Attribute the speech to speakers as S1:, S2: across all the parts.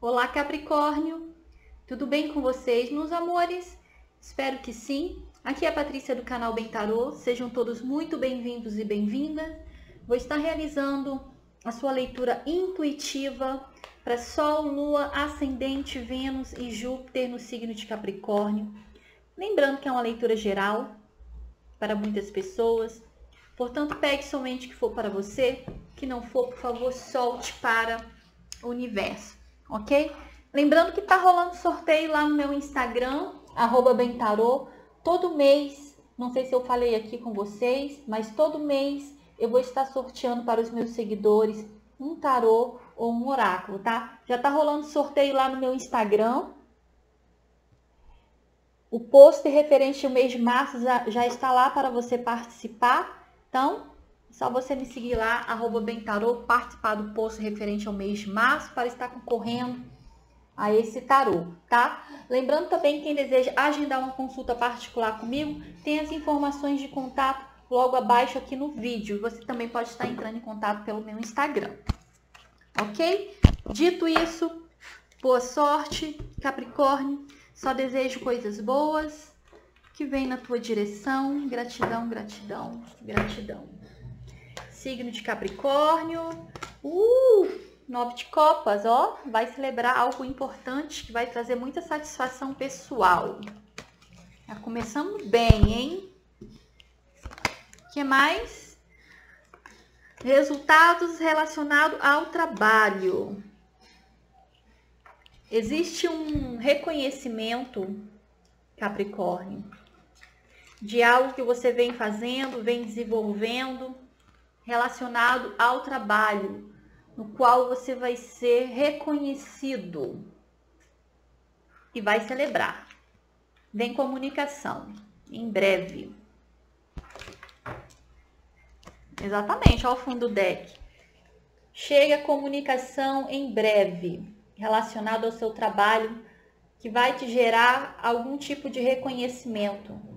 S1: Olá, Capricórnio! Tudo bem com vocês, meus amores? Espero que sim. Aqui é a Patrícia do canal Bem Tarô. Sejam todos muito bem-vindos e bem-vindas. Vou estar realizando a sua leitura intuitiva para Sol, Lua, Ascendente, Vênus e Júpiter no signo de Capricórnio. Lembrando que é uma leitura geral para muitas pessoas. Portanto, pegue somente o que for para você, que não for, por favor, solte para o universo, ok? Lembrando que tá rolando sorteio lá no meu Instagram, arroba Bentarô, todo mês, não sei se eu falei aqui com vocês, mas todo mês eu vou estar sorteando para os meus seguidores um tarô ou um oráculo, tá? Já tá rolando sorteio lá no meu Instagram. O post referente ao mês de março já, já está lá para você participar. Então, só você me seguir lá, arroba Bentarô, participar do post referente ao mês de março para estar concorrendo a esse tarô, tá? Lembrando também quem deseja agendar uma consulta particular comigo, tem as informações de contato logo abaixo aqui no vídeo. Você também pode estar entrando em contato pelo meu Instagram. Ok? Dito isso, boa sorte, Capricórnio. Só desejo coisas boas que vem na tua direção. Gratidão, gratidão, gratidão. Signo de Capricórnio. Uh! Nove de copas, ó, vai celebrar algo importante que vai trazer muita satisfação pessoal. Já começamos bem, hein? O que mais? Resultados relacionados ao trabalho. Existe um reconhecimento, Capricórnio, de algo que você vem fazendo, vem desenvolvendo relacionado ao trabalho no qual você vai ser reconhecido e vai celebrar. Vem comunicação, em breve. Exatamente, ao fundo do deck. Chega comunicação em breve, relacionado ao seu trabalho, que vai te gerar algum tipo de reconhecimento.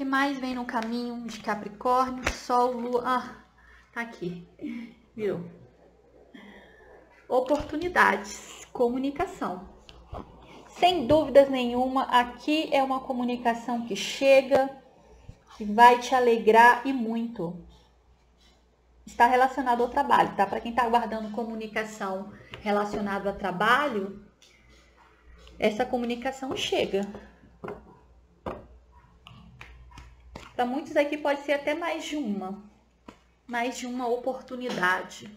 S1: Que mais vem no caminho de Capricórnio? Sol, Lua. Ah, tá aqui. Viu? Oportunidades. Comunicação. Sem dúvidas nenhuma, aqui é uma comunicação que chega, que vai te alegrar e muito. Está relacionado ao trabalho, tá? Para quem está aguardando comunicação relacionada a trabalho, essa comunicação chega. Para muitos aqui pode ser até mais de uma, mais de uma oportunidade.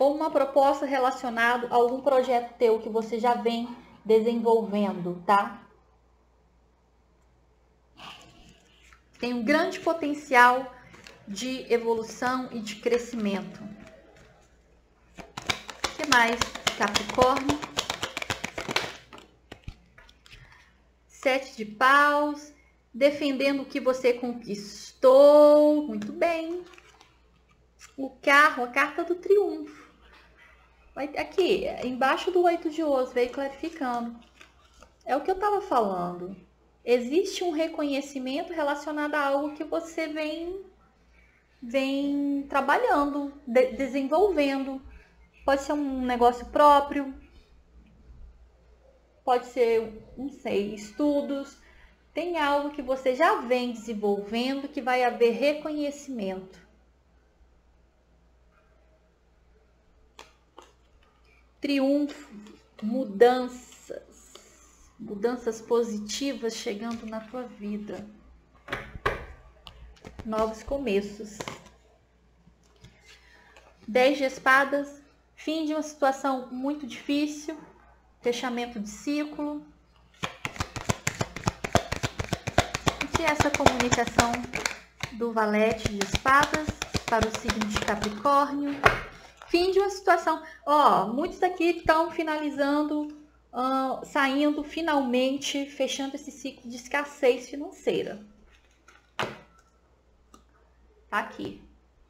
S1: Ou uma proposta relacionada a algum projeto teu que você já vem desenvolvendo, tá? Tem um grande potencial de evolução e de crescimento. O que mais, Capricórnio? Sete de paus, defendendo o que você conquistou. Muito bem. O carro, a carta do triunfo. Aqui, embaixo do oito de ouro, veio clarificando. É o que eu estava falando. Existe um reconhecimento relacionado a algo que você vem, vem trabalhando, de, desenvolvendo. Pode ser um negócio próprio, pode ser, não sei, estudos, tem algo que você já vem desenvolvendo que vai haver reconhecimento. Triunfo, mudanças, mudanças positivas chegando na tua vida. Novos começos. Dez de espadas, fim de uma situação muito difícil, fechamento de ciclo, é essa comunicação do valete de espadas para o signo de Capricórnio. Fim de uma situação. Ó, muitos daqui estão finalizando, uh, saindo finalmente, fechando esse ciclo de escassez financeira. Tá aqui.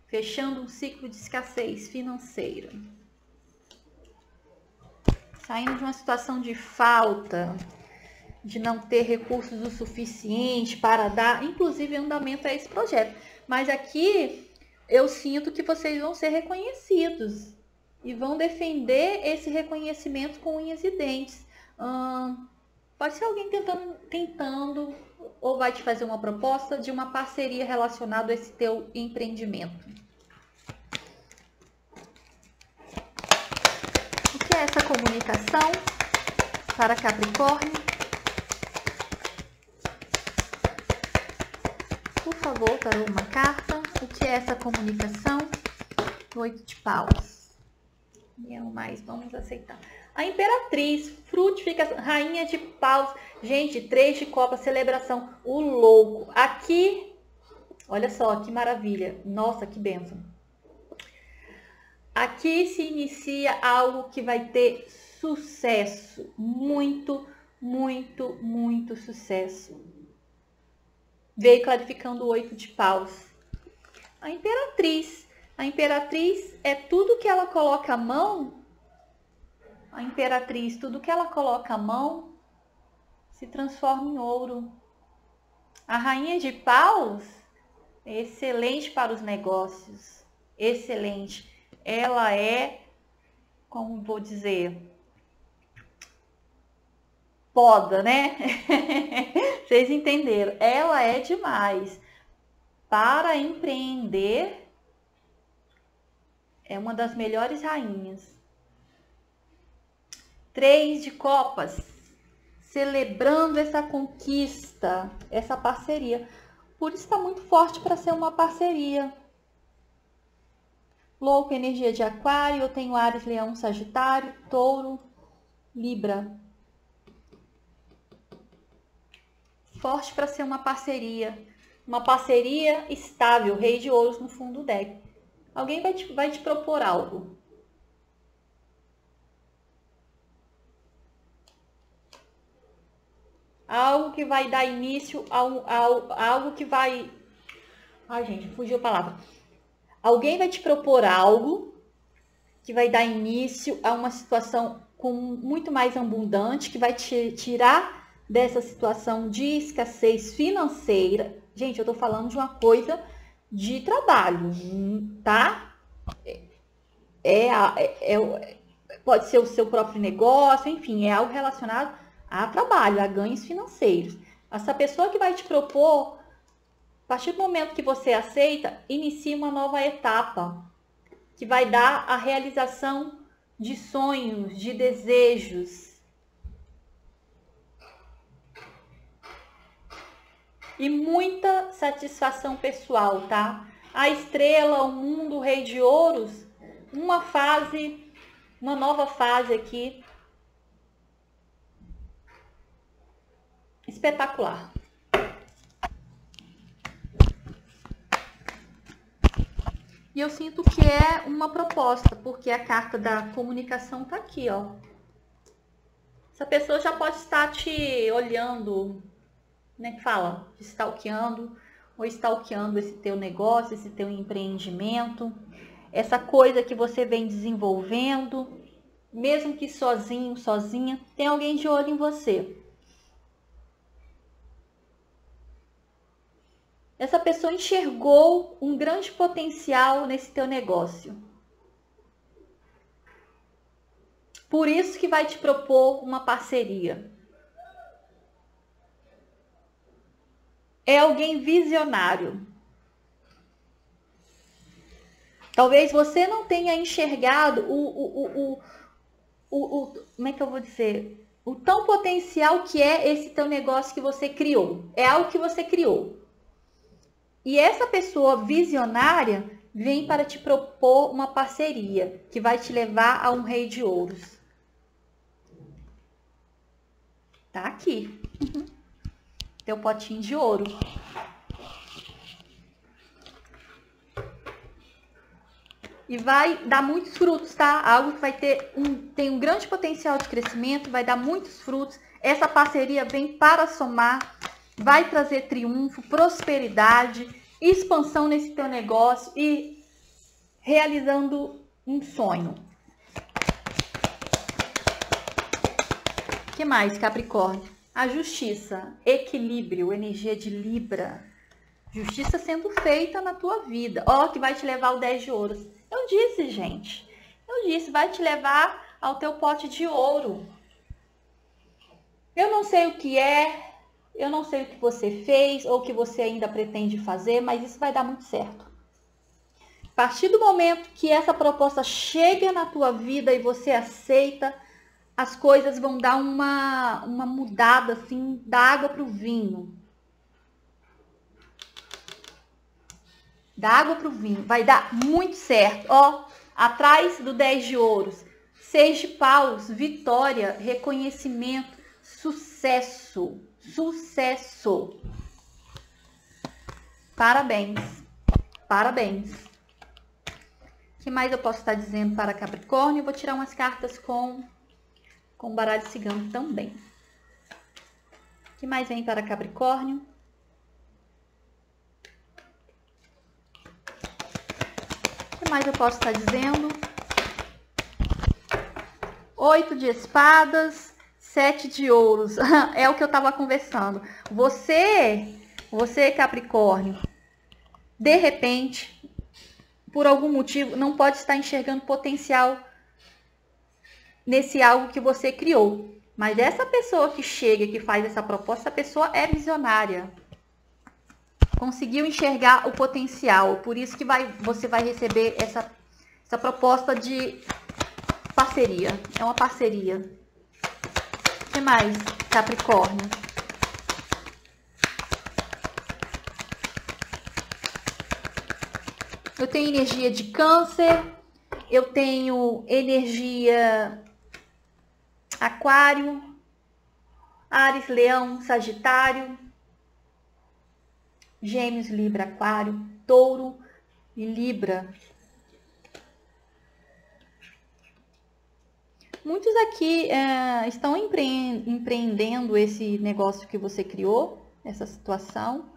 S1: Fechando um ciclo de escassez financeira. Saindo de uma situação de falta, de não ter recursos o suficiente para dar, inclusive, andamento a esse projeto. Mas aqui eu sinto que vocês vão ser reconhecidos e vão defender esse reconhecimento com unhas e dentes. Hum, pode ser alguém tentando, tentando ou vai te fazer uma proposta de uma parceria relacionada a esse teu empreendimento. O que é essa comunicação para Capricórnio? Por favor, para uma carta. O que é essa comunicação? Oito de paus. E é o mais, vamos aceitar. A imperatriz, frutificação, rainha de paus. Gente, três de copa, celebração. O louco. Aqui, olha só que maravilha. Nossa, que bênção. Aqui se inicia algo que vai ter sucesso. Muito, muito, muito sucesso. Veio clarificando o oito de paus. A imperatriz. A imperatriz é tudo que ela coloca a mão a imperatriz, tudo que ela coloca a mão se transforma em ouro. A rainha de paus é excelente para os negócios, excelente. Ela é, como vou dizer, poda, né? Vocês entenderam? Ela é demais. Para empreender, é uma das melhores rainhas. Três de copas, celebrando essa conquista, essa parceria. Por isso está muito forte para ser uma parceria. Louco, energia de aquário, eu tenho Ares, Leão, Sagitário, Touro, Libra. Forte para ser uma parceria. Uma parceria estável, rei de ouros no fundo do deck. Alguém vai te, vai te propor algo. algo que vai dar início a, um, a, a algo que vai. Ai, gente, fugiu a palavra. Alguém vai te propor algo que vai dar início a uma situação com muito mais abundante, que vai te tirar dessa situação de escassez financeira. Gente, eu tô falando de uma coisa de trabalho, tá? É, é, é, é pode ser o seu próprio negócio, enfim, é algo relacionado a trabalho, a ganhos financeiros. Essa pessoa que vai te propor, a partir do momento que você aceita, inicia uma nova etapa que vai dar a realização de sonhos, de desejos. E muita satisfação pessoal, tá? A estrela, o mundo, o rei de ouros, uma fase, uma nova fase aqui espetacular. E eu sinto que é uma proposta, porque a carta da comunicação tá aqui, ó. Essa pessoa já pode estar te olhando, né, que fala, stalkeando, ou stalkeando esse teu negócio, esse teu empreendimento, essa coisa que você vem desenvolvendo, mesmo que sozinho, sozinha, tem alguém de olho em você. essa pessoa enxergou um grande potencial nesse teu negócio. Por isso que vai te propor uma parceria. É alguém visionário. Talvez você não tenha enxergado o, o, o, o, como é que eu vou dizer? O tão potencial que é esse teu negócio que você criou. É algo que você criou. E essa pessoa visionária vem para te propor uma parceria que vai te levar a um rei de ouros. Tá aqui. Teu potinho de ouro. E vai dar muitos frutos, tá? Algo que vai ter um, tem um grande potencial de crescimento, vai dar muitos frutos. Essa parceria vem para somar vai trazer triunfo, prosperidade, expansão nesse teu negócio e realizando um sonho. que mais, Capricórnio? A justiça, equilíbrio, energia de Libra. Justiça sendo feita na tua vida. Ó, que vai te levar o 10 de ouros. Eu disse, gente. Eu disse, vai te levar ao teu pote de ouro. Eu não sei o que é, eu não sei o que você fez ou o que você ainda pretende fazer, mas isso vai dar muito certo. A partir do momento que essa proposta chega na tua vida e você aceita, as coisas vão dar uma, uma mudada assim da água para o vinho. Da água para o vinho. Vai dar muito certo. Ó, atrás do 10 de ouros, 6 de paus, vitória, reconhecimento, sucesso. Sucesso. Parabéns. Parabéns. O que mais eu posso estar dizendo para Capricórnio? vou tirar umas cartas com com baralho cigano também. O que mais vem para Capricórnio? O que mais eu posso estar dizendo? Oito de espadas, sete de ouros. é o que eu estava conversando. Você, você Capricórnio, de repente, por algum motivo, não pode estar enxergando potencial nesse algo que você criou. Mas essa pessoa que chega, que faz essa proposta, a pessoa é visionária. Conseguiu enxergar o potencial. Por isso que vai, você vai receber essa, essa proposta de parceria. É uma parceria. O que mais, Capricórnio? Eu tenho energia de câncer, eu tenho energia Aquário, Ares, Leão, Sagitário, Gêmeos, Libra, Aquário, Touro e Libra. Muitos aqui é, estão empreendendo esse negócio que você criou, essa situação,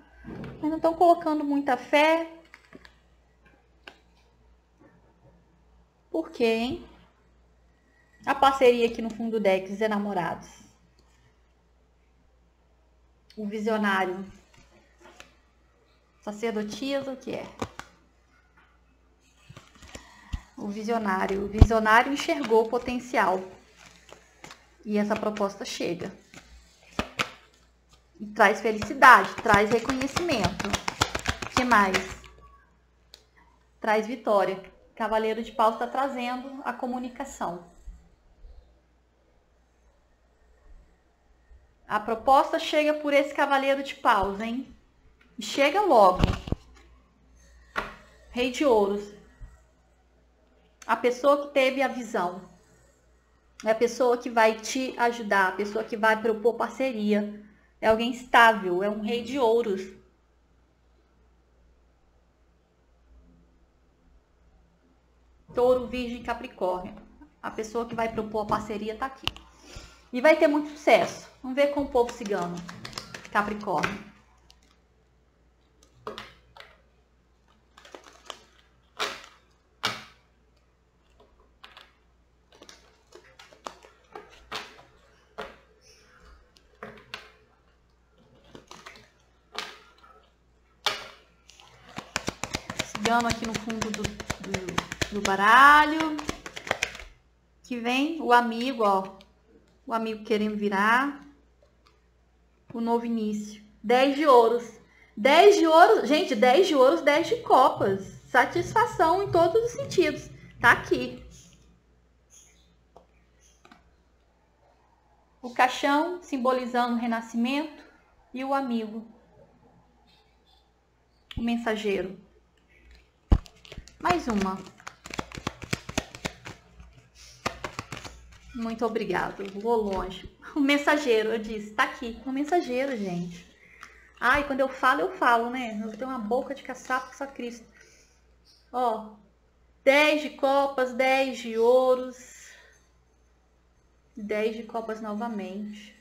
S1: mas não estão colocando muita fé. Por quê, hein? A parceria aqui no fundo do deck, os enamorados. O visionário. Sacerdotisa, o que é? O visionário. O visionário enxergou o potencial. E essa proposta chega. E traz felicidade, traz reconhecimento. O que mais? Traz vitória. Cavaleiro de Pau está trazendo a comunicação. A proposta chega por esse cavaleiro de paus, hein? chega logo. Rei de ouros. A pessoa que teve a visão. É a pessoa que vai te ajudar, a pessoa que vai propor parceria. É alguém estável, é um rei de ouros. Touro, Virgem, Capricórnio. A pessoa que vai propor a parceria está aqui. E vai ter muito sucesso. Vamos ver com o povo cigano. Capricórnio. Cigano aqui no fundo do, do, do baralho. Que vem o amigo, ó o amigo querendo virar, o novo início. 10 de ouros. 10 de ouros, gente, 10 de ouros, 10 de copas. Satisfação em todos os sentidos. Tá aqui. O caixão simbolizando o renascimento e o amigo. O mensageiro. Mais uma. Muito obrigado. Vou longe. O mensageiro, eu disse, tá aqui. O mensageiro, gente. Ai, quando eu falo, eu falo, né? Eu tenho uma boca de caçapa que só Cristo. Ó, 10 de copas, 10 de ouros. 10 de copas novamente.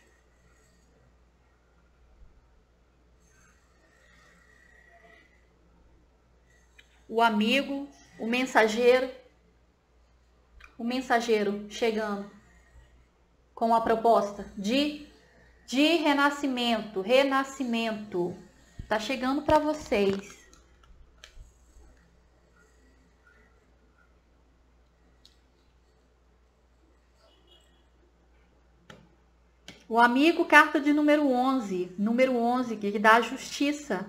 S1: O amigo, o mensageiro. O mensageiro chegando com a proposta de de renascimento, renascimento. Tá chegando para vocês. O amigo, carta de número 11. Número 11, que dá justiça.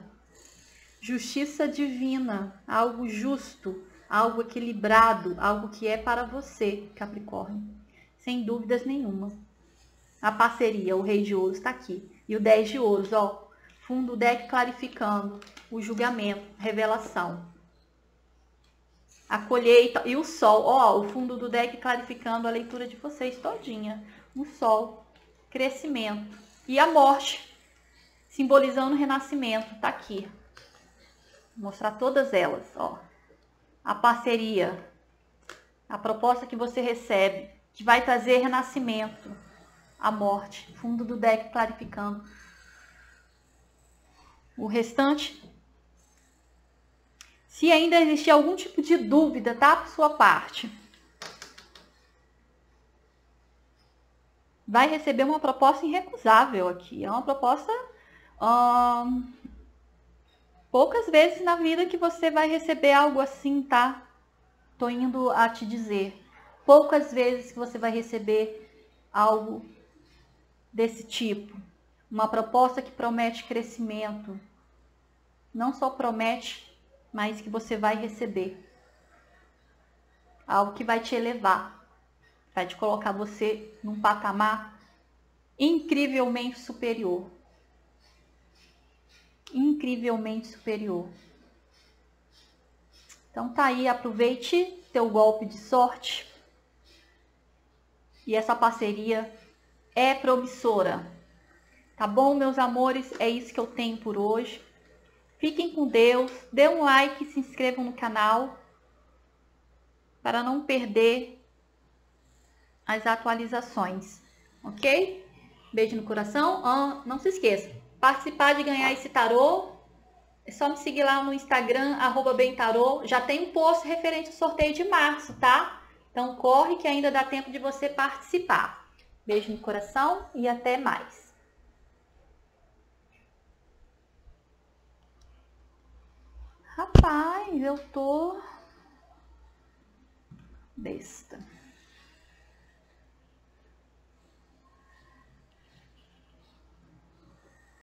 S1: Justiça divina, algo justo, algo equilibrado, algo que é para você, Capricórnio. Sem dúvidas nenhuma. A parceria, o rei de ouros está aqui. E o 10 de ouros, ó. Fundo deck clarificando o julgamento, revelação. A colheita e o sol. Ó, o fundo do deck clarificando a leitura de vocês todinha. O sol, crescimento. E a morte, simbolizando o renascimento. Tá aqui. Vou mostrar todas elas, ó. A parceria, a proposta que você recebe, que vai trazer renascimento, a morte. Fundo do deck clarificando. O restante. Se ainda existir algum tipo de dúvida, tá? Por sua parte. Vai receber uma proposta irrecusável aqui. É uma proposta. Hum, poucas vezes na vida que você vai receber algo assim, tá? Tô indo a te dizer. Poucas vezes que você vai receber algo desse tipo. Uma proposta que promete crescimento. Não só promete, mas que você vai receber. Algo que vai te elevar. Vai te colocar você num patamar incrivelmente superior. Incrivelmente superior. Então tá aí, aproveite teu golpe de sorte. E essa parceria é promissora. Tá bom, meus amores? É isso que eu tenho por hoje. Fiquem com Deus. Dê um like se inscrevam no canal para não perder as atualizações. Ok? Beijo no coração. Ah, não se esqueça, participar de ganhar esse tarô, é só me seguir lá no Instagram, arroba bentarô. Já tem um post referente ao sorteio de março, tá? Então corre que ainda dá tempo de você participar. Beijo no coração e até mais. Rapaz, eu tô besta.